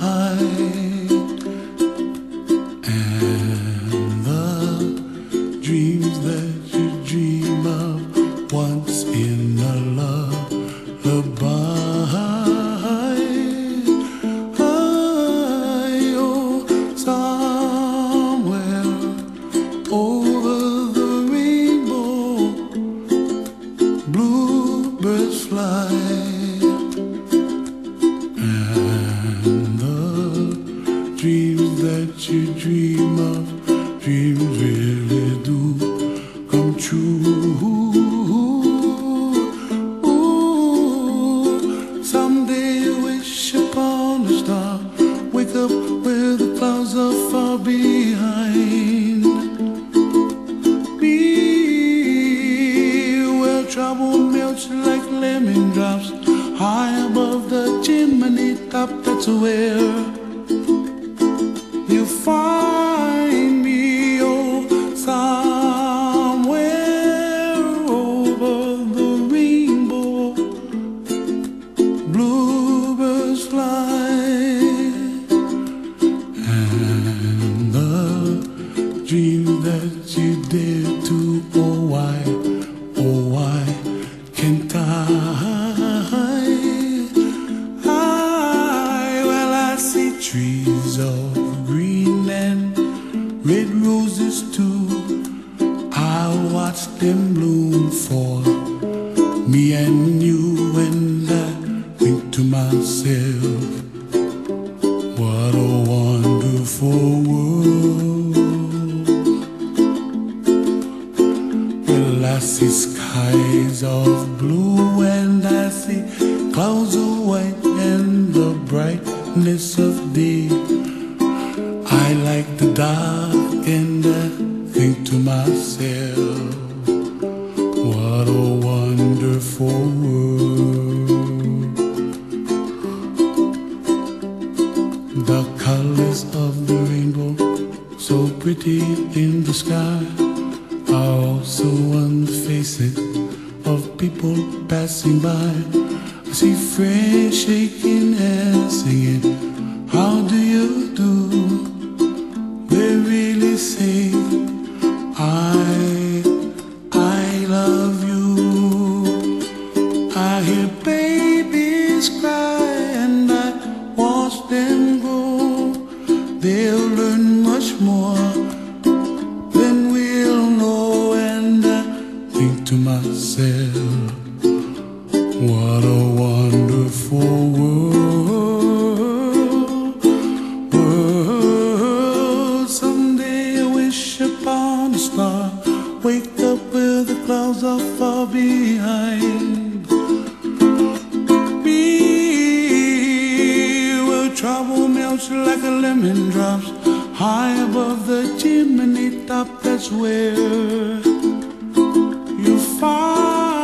爱。That you dream of, dreams really do come true. Ooh, someday wish upon a star, wake up where the clouds are far behind. Be where trouble melts like lemon drops high above the chimney top. That's where red roses too. I watch them bloom for me and you, and I think to myself, what a wonderful world. Well, I see skies of blue and I see clouds of white and the brightness of day. I like the dark The colors of the rainbow, so pretty in the sky, are also on the faces of people passing by. I see friends shaking hands, singing, wonderful world. World. Someday I wish upon a star. Wake up where the clouds are far behind. Be where trouble melts like a lemon drops high above the chimney top. That's where you find